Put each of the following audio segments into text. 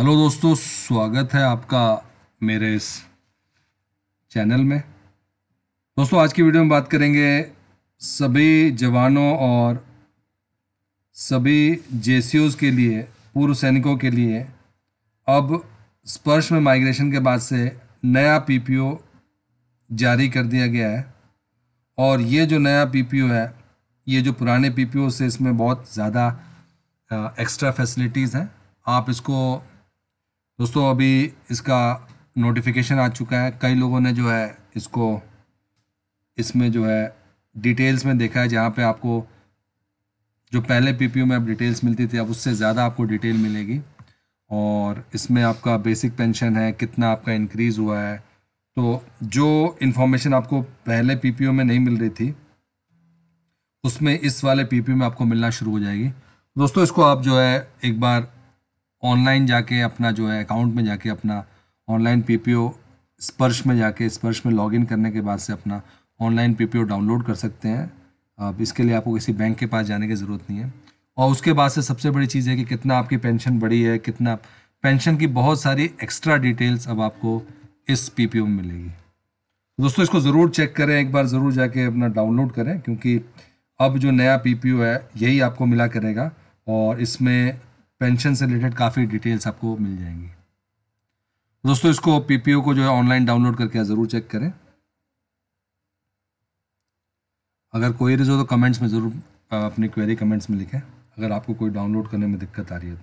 Hello दोस्तों, स्वागत है आपका मेरे इस चैनल में। दोस्तों, आज की वीडियो में बात करेंगे सभी जवानों और सभी जेसीओज के लिए, पूर्व सैनिकों के लिए अब स्पर्श में माइग्रेशन के बाद से नया पीपीओ जारी कर दिया गया है। और ये जो नया पीपीओ है, ये जो पुराने पीपीओ से इसमें बहुत ज़्यादा एक्स्ट्रा फैसिलिटीज़ हैं। आप इसको दोस्तों, अभी इसका नोटिफिकेशन आ चुका है। कई लोगों ने जो है इसको, इसमें जो है डिटेल्स में देखा है, जहाँ पे आपको जो पहले पीपीयू में अब डिटेल्स मिलती थी, अब उससे ज़्यादा आपको डिटेल मिलेगी। और इसमें आपका बेसिक पेंशन है, कितना आपका इंक्रीज़ हुआ है। तो जो इन्फॉर्मेशन आपको पहले पीपीओ में नहीं मिल रही थी, उसमें इस वाले पीपीओ में आपको मिलना शुरू हो जाएगी। दोस्तों, इसको आप जो है एक बार ऑनलाइन जाके अपना जो है अकाउंट में जाके अपना ऑनलाइन पीपीओ स्पर्श में जाके, स्पर्श में लॉगिन करने के बाद से अपना ऑनलाइन पीपीओ डाउनलोड कर सकते हैं। अब इसके लिए आपको किसी बैंक के पास जाने की ज़रूरत नहीं है। और उसके बाद से सबसे बड़ी चीज़ है कि कितना आपकी पेंशन बढ़ी है, कितना पेंशन की बहुत सारी एक्स्ट्रा डिटेल्स अब आपको इस पीपीओ में मिलेगी। दोस्तों, इसको ज़रूर चेक करें, एक बार ज़रूर जाके अपना डाउनलोड करें, क्योंकि अब जो नया पीपीओ है, यही आपको मिला करेगा। और इसमें पेंशन से रिलेटेड काफ़ी डिटेल्स आपको मिल जाएँगी। दोस्तों इसको पीपीओ को जो है ऑनलाइन डाउनलोड करके ज़रूर चेक करें। अगर कोई रिज हो तो कमेंट्स में ज़रूर अपनी क्वेरी कमेंट्स में लिखें। अगर आपको कोई डाउनलोड करने में दिक्कत आ रही है तो,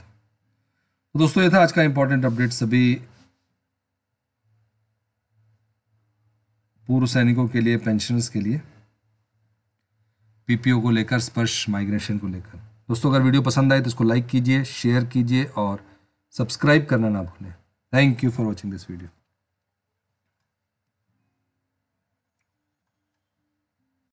तो दोस्तों ये था आज का इंपॉर्टेंट अपडेट सभी पूर्व सैनिकों के लिए पेंशनर्स के लिए पीपीओ को लेकर स्पर्श माइग्रेशन को लेकर। दोस्तों, अगर वीडियो पसंद आए तो इसको लाइक कीजिए शेयर कीजिए और सब्सक्राइब करना ना भूलें। Thank you for watching this video